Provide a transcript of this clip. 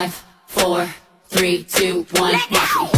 Five, four, three, two, one, watch me.